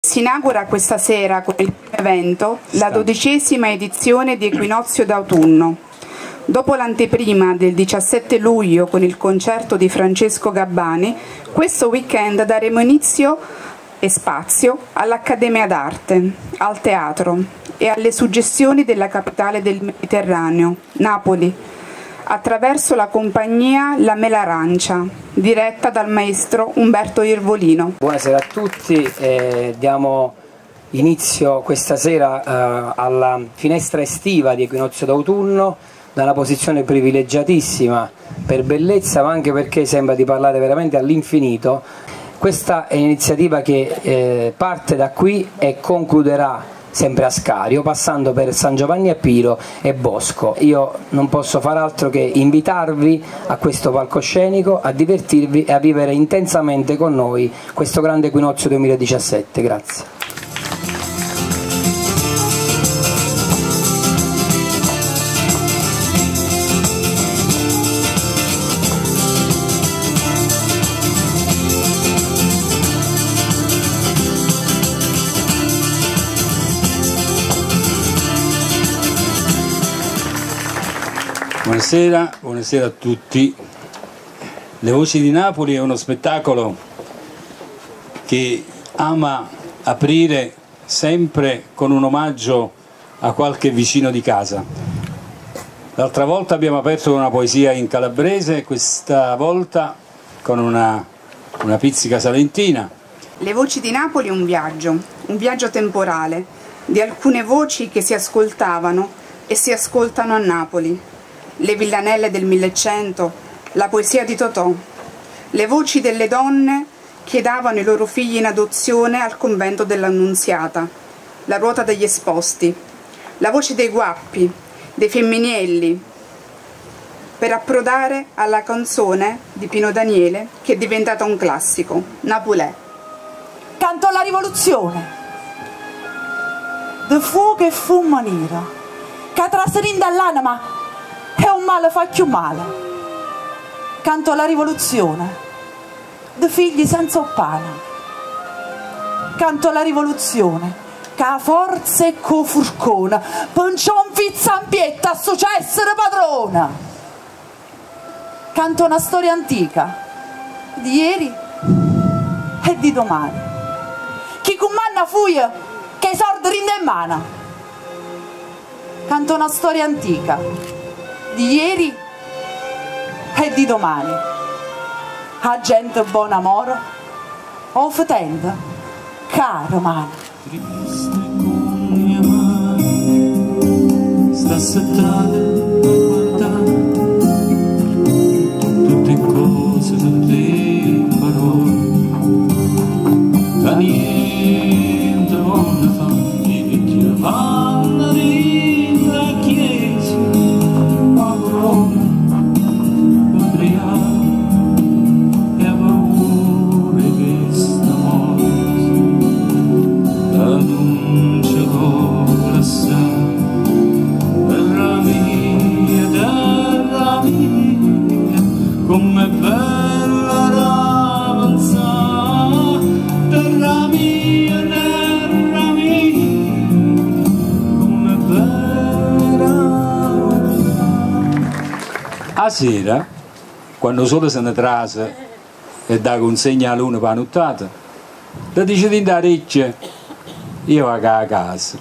Si inaugura questa sera con il primo evento la dodicesima edizione di Equinozio d'autunno. Dopo l'anteprima del 17 luglio con il concerto di Francesco Gabbani, questo weekend daremo inizio e spazio all'Accademia d'Arte, al teatro e alle suggestioni della capitale del Mediterraneo, Napoli, attraverso la compagnia La Melarancia, diretta dal maestro Umberto Irvolino. Buonasera a tutti, eh, diamo inizio questa sera eh, alla finestra estiva di Equinozio d'autunno da una posizione privilegiatissima per bellezza ma anche perché sembra di parlare veramente all'infinito. Questa è un'iniziativa che eh, parte da qui e concluderà sempre a Scario, passando per San Giovanni a Piro e Bosco. Io non posso far altro che invitarvi a questo palcoscenico, a divertirvi e a vivere intensamente con noi questo grande equinozio 2017. Grazie. Buonasera, buonasera a tutti. Le Voci di Napoli è uno spettacolo che ama aprire sempre con un omaggio a qualche vicino di casa. L'altra volta abbiamo aperto con una poesia in calabrese, questa volta con una, una pizzica salentina. Le voci di Napoli è un viaggio, un viaggio temporale, di alcune voci che si ascoltavano e si ascoltano a Napoli le villanelle del Millecento, la poesia di Totò, le voci delle donne che davano i loro figli in adozione al convento dell'Annunziata, la ruota degli esposti, la voce dei guappi, dei femminielli, per approdare alla canzone di Pino Daniele che è diventata un classico, Napolè. Canto alla rivoluzione, de fuoco e fumo nero, che trasferendo all'anima è un male fa più male. Canto alla rivoluzione, de figli senza pane. Canto alla rivoluzione, che ha forza e co furcona, panciò un fizzampietta, successere padrona. Canto una storia antica, di ieri e di domani. Chi comanda fuia, che i sordi rinde in mano. Canto una storia antica, di ieri e di domani. A gente buona moro, o fetenda, caro mano. Triste con mia madre, sta settata a tutte cose, tutte parole, da niente non fa, i vecchi vanno sera, quando solo se ne trase e dà consegna alla luna panottata, ti dice di andare riccia, io vado a casa.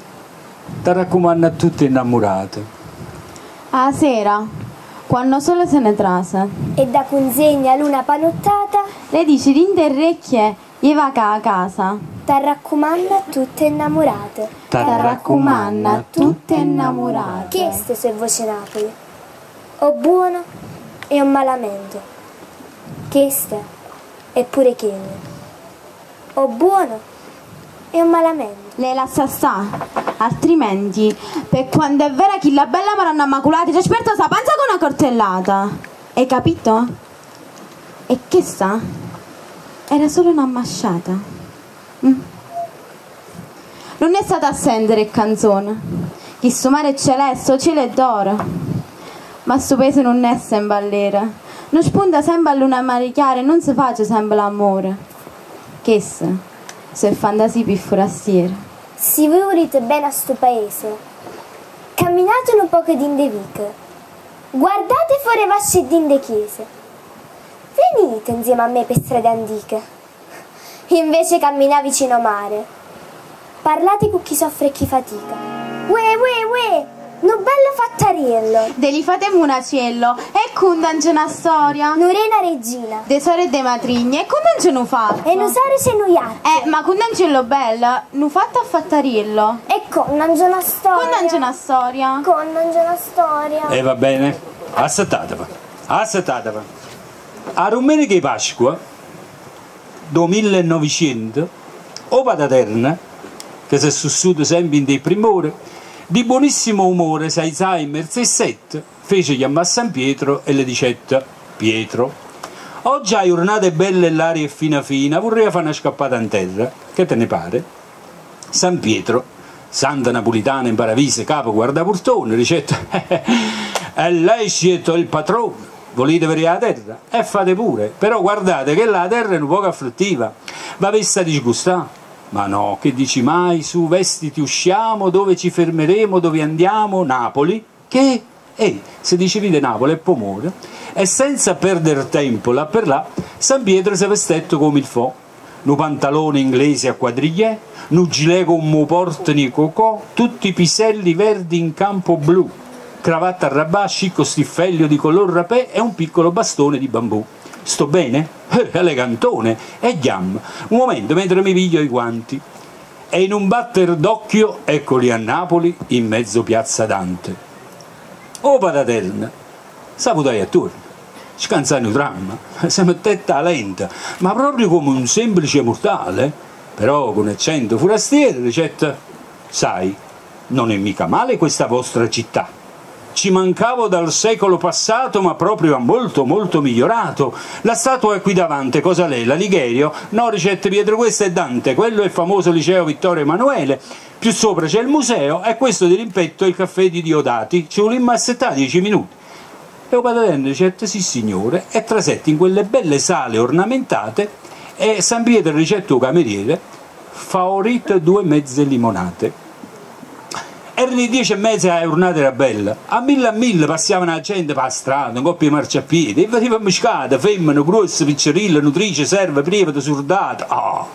Ti raccomando a tutti innamorati. A sera, quando sole se ne trase, e da consegna l'una panottata le dici di interrecchie e va a casa. ti raccomanda tutte innamorate. Ti raccomanna tutte innamorate. Queste sono voci Napoli. O buono e un malamento. Queste è pure chegno. O buono e un malamento. Le lascia sta, altrimenti, per quando è vera che la bella maranna immacolata ci aspetta sa panza con una cortellata. Hai capito? E che sta? Era solo una masciata. Mm. Non è stata a sendere canzone. Che su mare è celeste, o cielo è d'oro. Ma sto paese non è sempre all'era. Non spunta sempre a luna mare chiara e non si face sempre l'amore. Che se? se fantasì per forastiero. Se voi volete bene a sto paese, camminate un poco di in de vic. Guardate fuori vasce di chiese. Venite insieme a me per strade antiche. Invece camminate vicino mare. Parlate con chi soffre e chi fatica. Uè, uè, uè, non bello fattariello. Deli fatemi un aciello e condange una storia. Norena regina. De sore e de matrigne e condange nu fatto. E non sare se non iatti. Eh, ma condangello bella, nu fatto a fattariello. E condange una storia. Condange una storia. Condange una storia. E va bene, assettatevi, assettatevi. A domenica di Pasqua, 2900, o Pataterna, che si è sussuto sempre in dei primori, di buonissimo umore, sai Alzheimer e set, fece chiamare San Pietro e le dicette, Pietro, oggi hai giornate belle e l'aria è fina fina, vorrei fare una scappata in terra, che te ne pare? San Pietro, santa napolitana in paravise, capo guardaportone, dicette, e lei siete il padrone, volete venire alla terra? E fate pure, però guardate che la terra è un po' afflittiva, va vista disgustare. Ma no, che dici mai, su, vestiti, usciamo, dove ci fermeremo, dove andiamo? Napoli? Che? E se dicevi di Napoli è Pomore, e senza perdere tempo là per là, San Pietro si è vestetto come il fo, nu pantalone inglese a quadriglie, nu gilet con mu portani cocò, tutti piselli verdi in campo blu, cravatta a rabasci con stiffelio di color rapè e un piccolo bastone di bambù. Sto bene? Eh, elegantone! E giam, un momento mentre mi piglio i guanti. E in un batter d'occhio, eccoli a Napoli, in mezzo piazza Dante. O pataterna, saputai attorno. Scanzani dramma, si mettetta lenta, ma proprio come un semplice mortale, però con accento forastiero, ricetta, sai, non è mica male questa vostra città. Ci mancavo dal secolo passato, ma proprio molto molto migliorato. La statua è qui davanti, cosa lei? La Ligherio? No, ricette Pietro, questo è Dante, quello è il famoso liceo Vittorio Emanuele. Più sopra c'è il museo e questo di rimpetto è il caffè di Diodati. Ci volimmo assettare dieci minuti. E o patatenne ricette sì signore, e trasetti in quelle belle sale ornamentate e San Pietro ricette o cameriere, favorite due mezze limonate. Erano le dieci e mezza la giornata era bella, a mille a mille passavano la gente per la strada, un coppia di marciapiede, e venivano scade, femmine, grosse, piccerille, nutrice, serve, prive, surdate. Ah!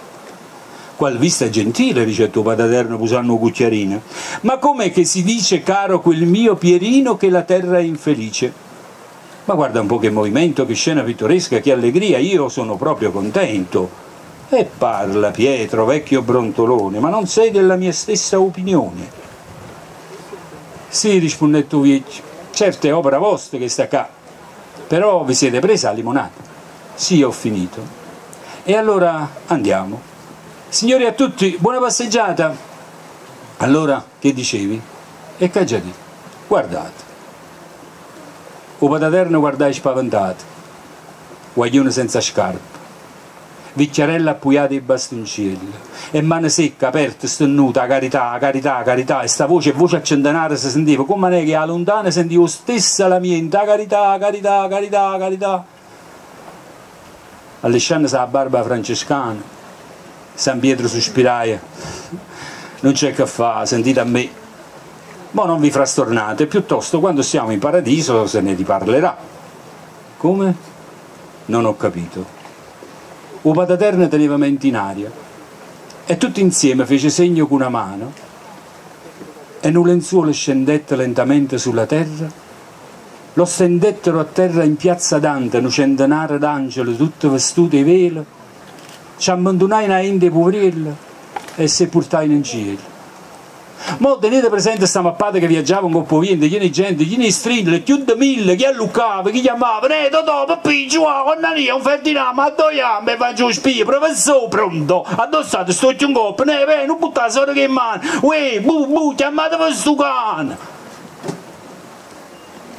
Qual vista gentile, dice tuo pataterno posando un cucchiarino. Ma com'è che si dice, caro quel mio Pierino, che la terra è infelice? Ma guarda un po' che movimento, che scena pittoresca, che allegria, io sono proprio contento. E parla, Pietro, vecchio brontolone, ma non sei della mia stessa opinione. Sì, rispondette Uvic, certo è opera vostra che sta qua, però vi siete presa la limonata. Sì, ho finito. E allora andiamo. Signori a tutti, buona passeggiata. Allora, che dicevi? E detto? Guardate. O pataterno guardai spaventato, guaglione senza scarpe, Vicchiarella appuyata ai bastoncini, e mano secca, aperta, stennuta, carità, carità, carità, e sta voce, voce accendenata si sentiva, come è che a lontana sentivo stessa la mia, carità, carità, carità, carità. Alesciano sa barba francescana, San Pietro sospiraia, non c'è che fare, sentite a me. Ma non vi frastornate, piuttosto quando siamo in paradiso se ne riparlerà. Come? Non ho capito. O pataterna teneva mente in aria e tutti insieme fece segno con una mano e un lenzuolo scendette lentamente sulla terra lo stendettero a terra in piazza Dante un centenario d'angeli tutte vestute di velo ci abbandonai una inde poverella e sepultai in cielo Mo tenete presente sta mappata che viaggiava un po' via, chi gente, chi ne stringe, più di mille, chi alluccava, chi chiamava, ne Totò, Papì, Giua, Annania, un Ferdinando, ma doiamo, e va giù spia, professore, pronto, addossate sto un coppo, ne, ve, non buttate solo che in mano, uè, bu, bu, chiamate per sto cane.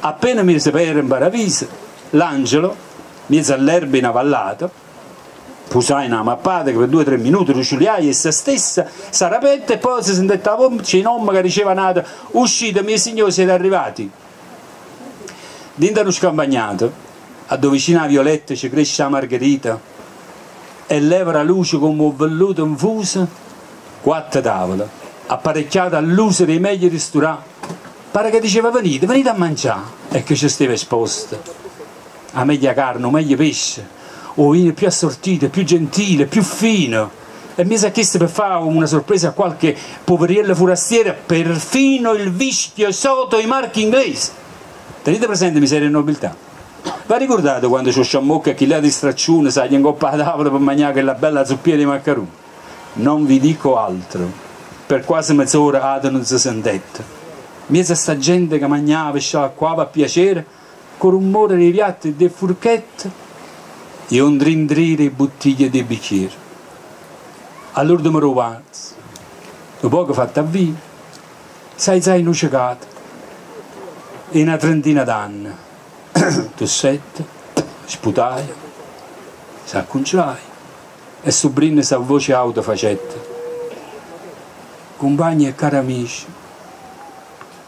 Appena mi sapere in paravisa, l'angelo, mise all'erba in avvallato, pusai una mappata che per due o tre minuti ruciuliai e se stessa sarapetta e poi si sentette la voce in omma che diceva nata uscite miei signori siete arrivati dentro uno scampagnato a dove vicino a Violetta ci cresce la margherita e leva la luce come un velluto infuso, quattro tavole, apparecchiate all'uso dei meglio ristoranti. Pare che diceva venite, venite a mangiare, e che ci stava esposta. A meglio carne, meglio pesce, o più assortito, più gentile, più fino. E mi sa chiesto per fare una sorpresa a qualche poveriello forastiera, perfino il vischio sotto i marchi inglesi. Tenete presente miseria e nobiltà. Vi ricordate quando ci sciammocca chi là di straccione sa gli ingoppa la tavola per mangiare quella bella zuppiera di maccaroni? Non vi dico altro. Per quasi mezz'ora Ada non si sentette. Miesa sta gente che mangiava e sciacquava a piacere, con rumore dei piatti e dei furchetti e un drindrire di bottiglie di bicchieri. Allora mi rovanza, dopo che fatta a vino, sai sai nucicata, e una trentina d'anni, tossette, sputai, s'acconciai, e sobrino sa voce auto facette. Compagni e cari amici,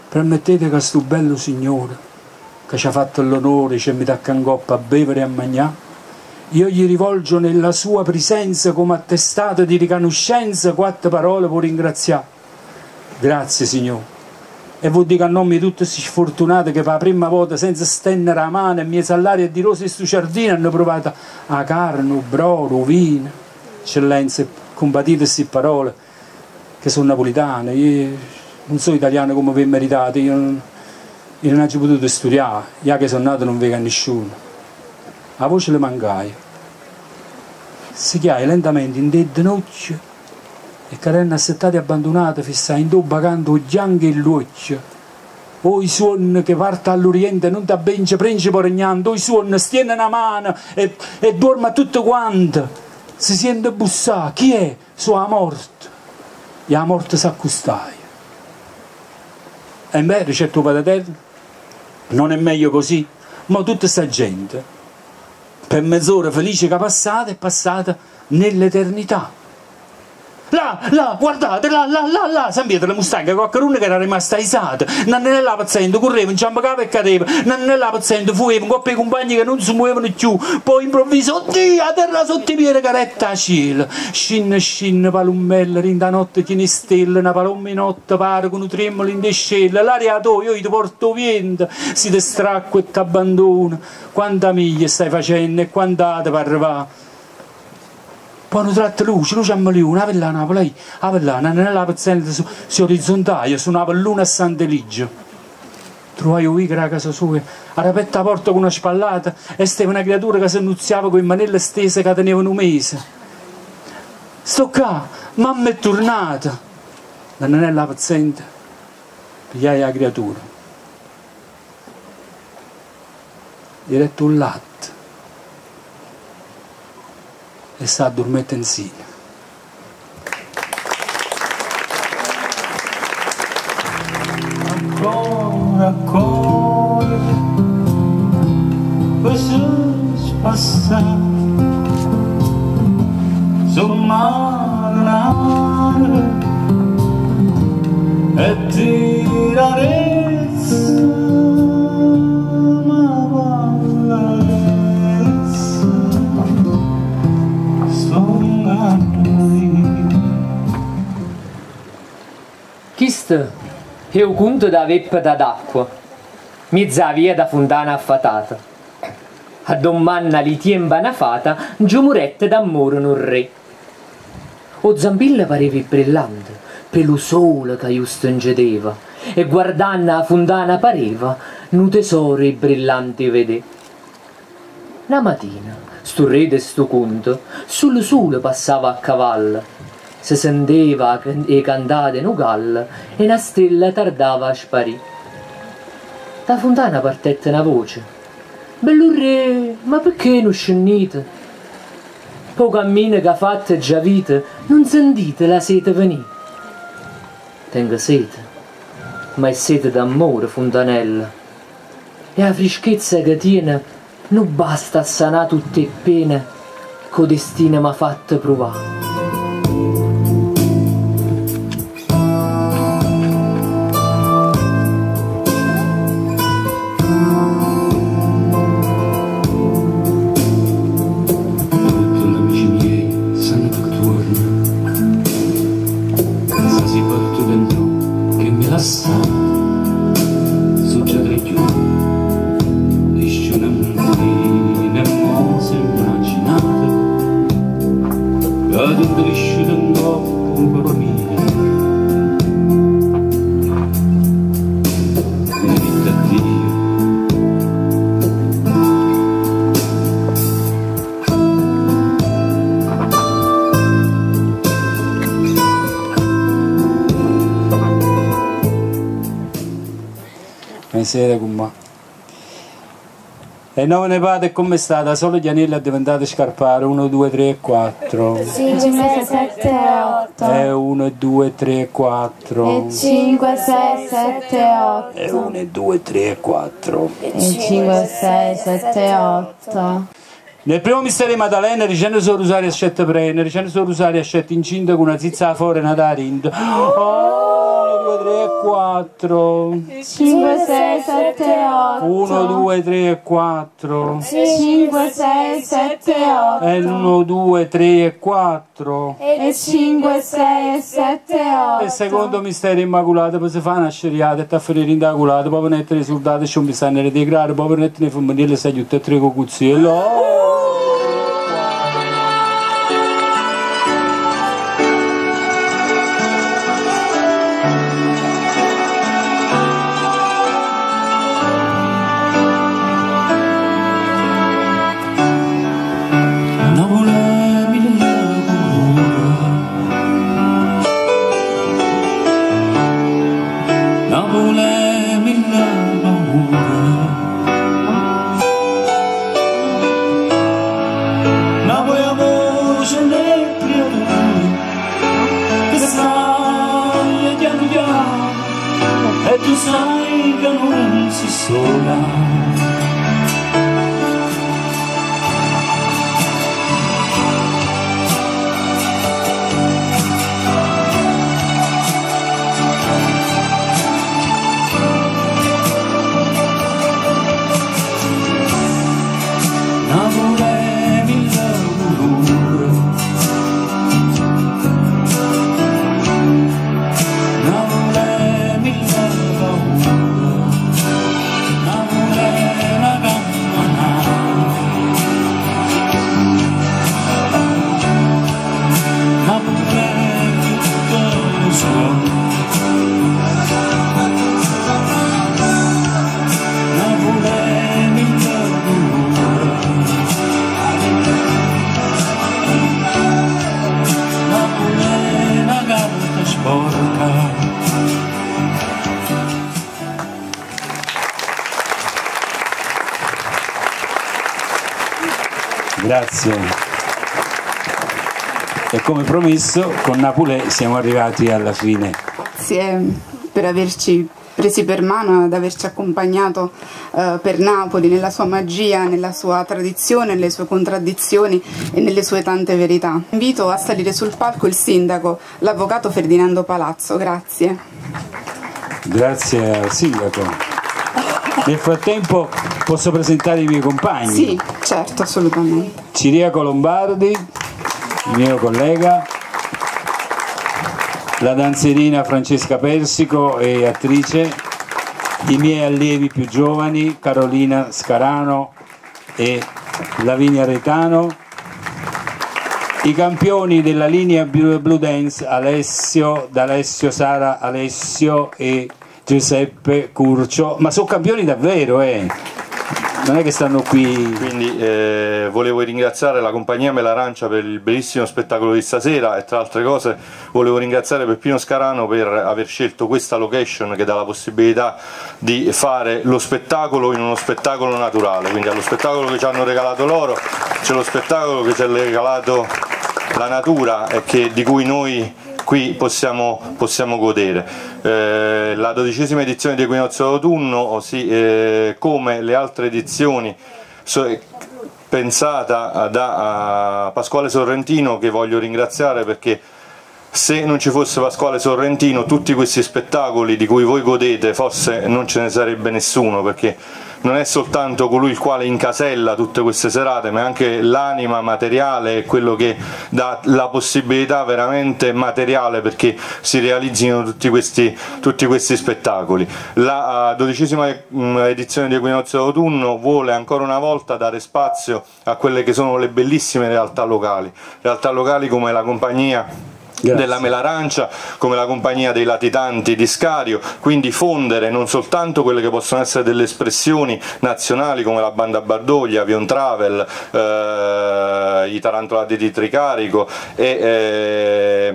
permettete che sto bello signore, che ci ha fatto l'onore, ci mette a cangoppa a bevere e a mangiare, io gli rivolgo nella sua presenza come attestato di riconoscenza quattro parole per ringraziare. Grazie Signore. E vuol dire a nome di tutti questi sfortunati che per la prima volta senza stendere la mano e mie salarie di rose e stu giardino hanno provato a carne, brodo, vino. Eccellenze, combattite queste parole che sono napolitane. Io non sono italiano come vi meritate, io non, io non ho potuto studiare, già che sono nato non vedo a nessuno la voce le mancai. Si chiai lentamente in dedde nocce e carenne assettate abbandonate fissai in dubba canto gianche e luoccia. O i suoni che parte all'oriente non da bence principe regnando, o i suoni stiene una mano e, e dorma tutto quanto. Si sente bussare, chi è? Sua morte. E la morte si accustai. E beh, tuo padre eterno, non è meglio così, ma tutta questa gente per mezz'ora felice che è passata è passata nell'eternità. Là, là, guardate, là, là, là, là, San Pietro, le mustanghe, qualcuno che era rimasta ne là paziente, correva, in ciampa capa e cadeva, non ne là paziente, fueva, un coppia di compagni che non si muovevano più, poi improvviso, oddio, a terra sotto i piedi, caretta cielo, scinne, scinne, palummella, rinda notte, tieni stelle, una palomma in notte, pare con un tremolo in descella, l'aria to, io ti porto vento, si te stracco e ti abbandono, quanta miglia stai facendo e quant'ate per arrivare? Poi hanno tratto luce, luce a milione, una vellana, una lei, la vellana, nella pezzente su, su orizzontale, su una palluna a Sant'Eligio. Trovai io che a casa sua, ha aperto la porta con una spallata e stava una creatura che si annunziava con le manelle stese che tenevano un mese. Sto qua, mamma è tornata. La nanella paziente, pigliai la creatura. Detto un latte e sta addormenta insieme. Ancora, ancora, questo passare, sommarnare e tirarezza, È un conto da veppa d'acqua, mezza via da fontana affatata. A domani li tiemba una fata, giumurette d'amore un re. O Zambilla pareva brillante, per lo sole che giusto ingedeva, e guardando la fontana pareva, un tesoro brillante vedè. Una mattina, sto re de sto conto, sul sole passava a cavallo, si sentiva e cantate nu gall e una stella tardava a sparì. Da fontana partette una voce. Bello re, ma perché non scendete? Po cammino che fatto già vita, non sentite la sete venì. Tengo sete, ma è sete d'amore, fontanella. E la freschezza che tiene non basta a sanare tutte le pene che destino ha fatto provare. Buonasera con me. E non ne vado come è stata, solo gli anelli è diventato scarpare, 1, 2, 3 e 4. 5, 6, 7, 8. E 1, 2, 3 4. 5, 6, 7, 8. E 1, 2, 3 4. E 5, 6, 7, 8. Nel primo mistero di Maddalena, ricendo solo usare a scette prene, ricendo solo usare a scette incinta con una zizza fuori nata rindo. Oh, 2, 3 4. 5, 6, 7, 8. 1, 2, 3 4. 5, 6, 7, 8. E 1, 2, 3 4. E 5, 6, 7, 8. E secondo mistero immacolato, poi si fa una sceriata e t'afferire indaculato, poi mettere i soldati e un bisogno di grare, poi mettere i femminili e sei tutti e tre con cuzzillo. Non Grazie. E come promesso, con Napoli siamo arrivati alla fine. Grazie per averci presi per mano, ad averci accompagnato eh, per Napoli nella sua magia, nella sua tradizione, nelle sue contraddizioni e nelle sue tante verità. Invito a salire sul palco il sindaco, l'avvocato Ferdinando Palazzo. Grazie. Grazie al sindaco. Nel frattempo posso presentare i miei compagni. Sì, certo, assolutamente. Ciriaco Lombardi, il mio collega, la danzerina Francesca Persico e attrice, i miei allievi più giovani Carolina Scarano e Lavinia Retano, i campioni della linea Blue Dance Alessio, D'Alessio, Sara Alessio e Giuseppe Curcio, ma sono campioni davvero, eh. Non è che stanno qui. Quindi eh, volevo ringraziare la compagnia Melarancia per il bellissimo spettacolo di stasera e tra altre cose volevo ringraziare Peppino Scarano per aver scelto questa location che dà la possibilità di fare lo spettacolo in uno spettacolo naturale, quindi allo spettacolo che ci hanno regalato loro c'è lo spettacolo che ci ha regalato la natura e che, di cui noi qui possiamo, possiamo godere. Eh, la dodicesima edizione di Equinozio d'autunno, sì, eh, come le altre edizioni, so- pensata da Pasquale Sorrentino che voglio ringraziare perché se non ci fosse Pasquale Sorrentino tutti questi spettacoli di cui voi godete forse non ce ne sarebbe nessuno perché non è soltanto colui il quale incasella tutte queste serate, ma è anche l'anima materiale quello che dà la possibilità veramente materiale perché si realizzino tutti questi, tutti questi spettacoli. La uh, dodicesima mm, edizione di Equinozio d'autunno vuole ancora una volta dare spazio a quelle che sono le bellissime realtà locali, realtà locali come la compagnia Grazie. della Melarancia come la compagnia dei latitanti di Scario, quindi fondere non soltanto quelle che possono essere delle espressioni nazionali come la banda Bardoglia, Avion Travel, eh, i Tarantolati di Tricarico e, eh,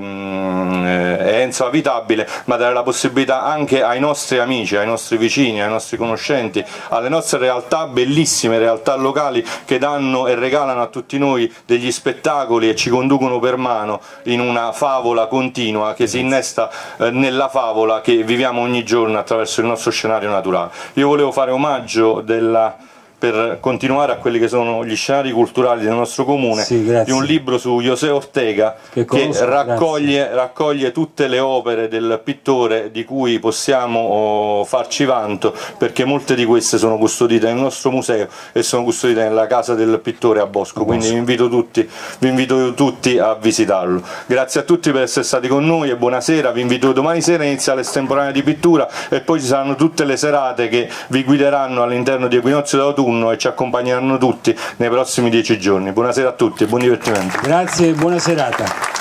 e Enzo Avitabile, ma dare la possibilità anche ai nostri amici, ai nostri vicini, ai nostri conoscenti, alle nostre realtà bellissime, realtà locali che danno e regalano a tutti noi degli spettacoli e ci conducono per mano in una fase favola continua che si innesta eh, nella favola che viviamo ogni giorno attraverso il nostro scenario naturale. Io volevo fare omaggio della per continuare a quelli che sono gli scenari culturali del nostro comune, sì, di un libro su José Ortega che, che raccoglie, raccoglie, tutte le opere del pittore di cui possiamo oh, farci vanto, perché molte di queste sono custodite nel nostro museo e sono custodite nella casa del pittore a Bosco, quindi vi invito tutti, vi invito tutti a visitarlo. Grazie a tutti per essere stati con noi e buonasera, vi invito domani sera inizia l'estemporanea di pittura e poi ci saranno tutte le serate che vi guideranno all'interno di Equinozio d'autunno autunno e ci accompagneranno tutti nei prossimi dieci giorni. Buonasera a tutti e buon divertimento. Grazie e buona serata.